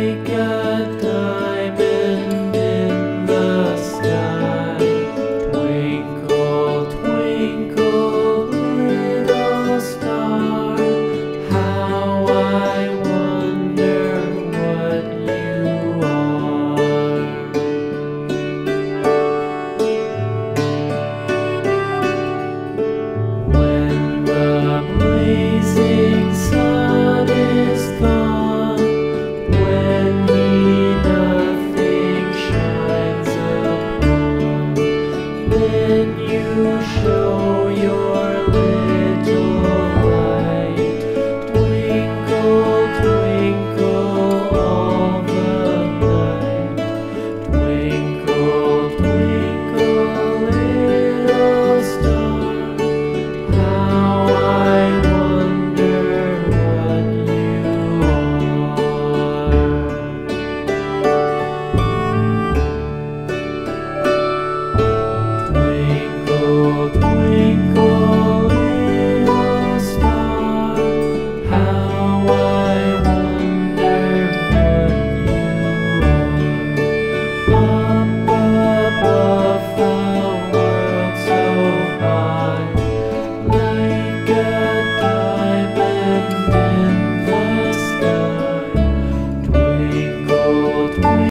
Maker. then you show your